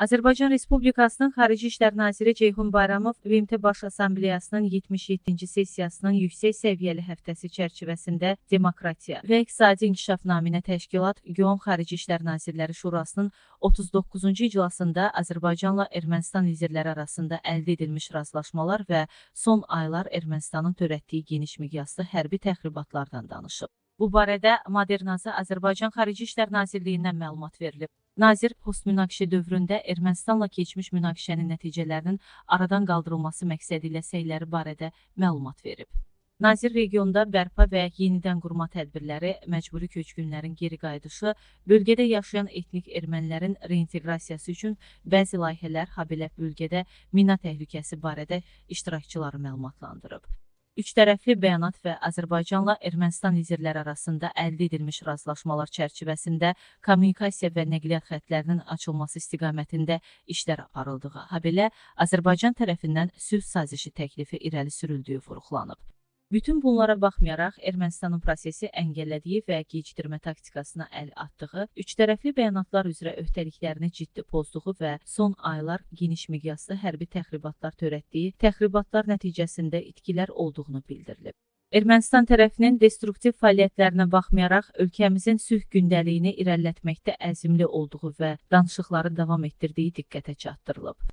Azərbaycan Respublikasının Xarici İşlər Naziri Ceyhun Bayramov BMT Baş Assambleyasının 77-ci sessiyasının yüksək səviyyəli həftəsi çərçivəsində Demokratiya və İqtisadi İnkişaf naminə təşkilat GEOM Xarici İşlər Nazirləri Şurasının 39-cu iclasında Azərbaycanla Ermənistan liderləri arasında əldə edilmiş razılaşmalar və son aylar Ermənistanın törətdiyi geniş miqyaslı hərbi təxribatlardan danışıb. Bu barədə Modernazı Azərbaycan Xarici İşlər Nazirliyindən məlumat verilib. Nazir postmünaqişə dövründə Ermənistanla keçmiş münaqişənin nəticələrinin aradan qaldırılması məqsədi ilə səyləri barədə məlumat verib. Nazir regionda bərpa və yenidən qurma tədbirləri, məcburi köçkünlərin geri qayıdışı, bölgədə yaşayan etnik ermənilərin reinteqrasiyası üçün bəzi layihələr, habelə bölgədə mina təhlükəsi barədə iştirakçıları məlumatlandırıb. Üç tərəfli bəyanat və Azərbaycanla Ermənistan liderləri arasında əldə edilmiş razılaşmalar çərçivəsində kommunikasiya və nəqliyyat xəttlərinin açılması istiqamətində işlər aparıldığı, habelə Azərbaycan tərəfindən sülh sazişi təklifi irəli sürüldüyü vurğulanıb. Bütün bunlara baxmayaraq Ermənistanın prosesi əngəllədiyi və gecikdirmə taktikasına əl atdığı, üç tərəfli bəyanatlar üzrə öhdəliklərini ciddi pozduğu və son aylar geniş miqyaslı hərbi təxribatlar törətdiyi, təxribatlar nəticəsində itkilər olduğunu bildirilib. Ermənistan tərəfinin destruktiv fəaliyyətlərinə baxmayaraq, ölkəmizin sülh gündəliyini irəlilətməkdə əzmli olduğu və danışıqları davam etdirdiyi diqqətə çatdırılıb.